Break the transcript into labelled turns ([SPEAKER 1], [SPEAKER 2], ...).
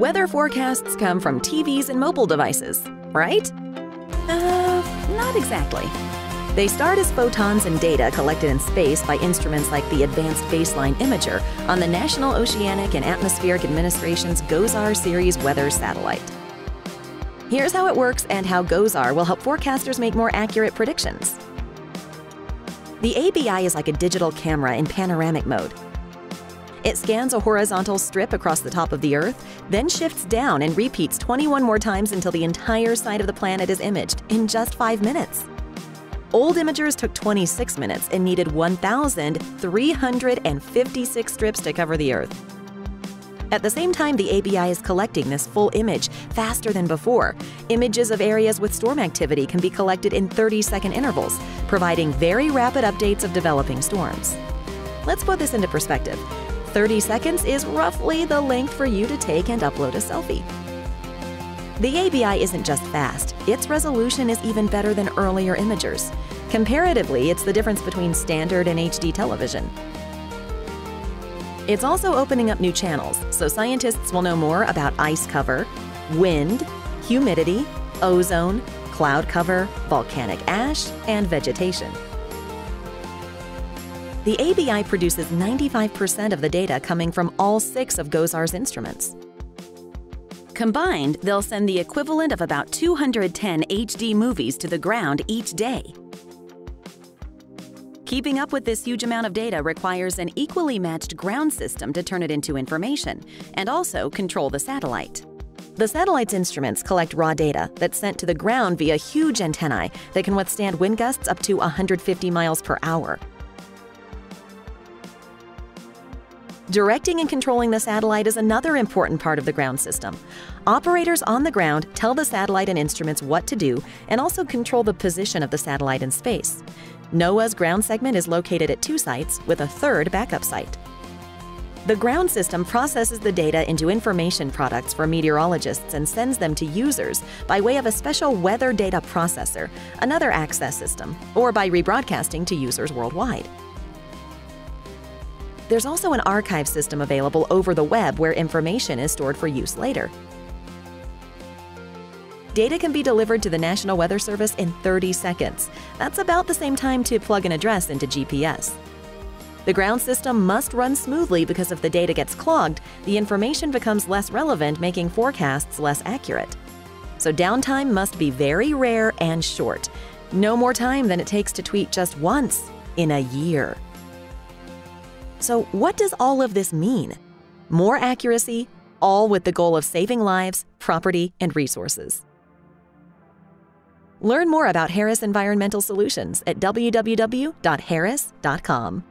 [SPEAKER 1] Weather forecasts come from TVs and mobile devices, right? Uh, not exactly. They start as photons and data collected in space by instruments like the Advanced Baseline Imager on the National Oceanic and Atmospheric Administration's GOES-R series weather satellite. Here's how it works and how GOES-R will help forecasters make more accurate predictions. The ABI is like a digital camera in panoramic mode. It scans a horizontal strip across the top of the Earth, then shifts down and repeats 21 more times until the entire side of the planet is imaged in just 5 minutes. Old imagers took 26 minutes and needed 1,356 strips to cover the Earth. At the same time, the ABI is collecting this full image faster than before. Images of areas with storm activity can be collected in 30 second intervals, providing very rapid updates of developing storms. Let's put this into perspective. 30 seconds is roughly the length for you to take and upload a selfie. The ABI isn't just fast, its resolution is even better than earlier imagers. Comparatively, it's the difference between standard and HD television. It's also opening up new channels, so scientists will know more about ice cover, wind, humidity, ozone, cloud cover, volcanic ash, and vegetation. The ABI produces 95% of the data coming from all six of GOES-R's instruments. Combined, they'll send the equivalent of about 210 HD movies to the ground each day. Keeping up with this huge amount of data requires an equally matched ground system to turn it into information, and also control the satellite. The satellite's instruments collect raw data that's sent to the ground via huge antennae that can withstand wind gusts up to 150 miles per hour. Directing and controlling the satellite is another important part of the ground system. Operators on the ground tell the satellite and instruments what to do and also control the position of the satellite in space. NOAA's ground segment is located at two sites with a third backup site. The ground system processes the data into information products for meteorologists and sends them to users by way of a special weather data processor, another access system, or by rebroadcasting to users worldwide. There's also an archive system available over the web where information is stored for use later. Data can be delivered to the National Weather Service in 30 seconds. That's about the same time to plug an address into GPS. The ground system must run smoothly because if the data gets clogged, the information becomes less relevant, making forecasts less accurate. So downtime must be very rare and short. No more time than it takes to tweet just once in a year. So what does all of this mean? More accuracy, all with the goal of saving lives, property, and resources. Learn more about Harris Environmental Solutions at www.harris.com.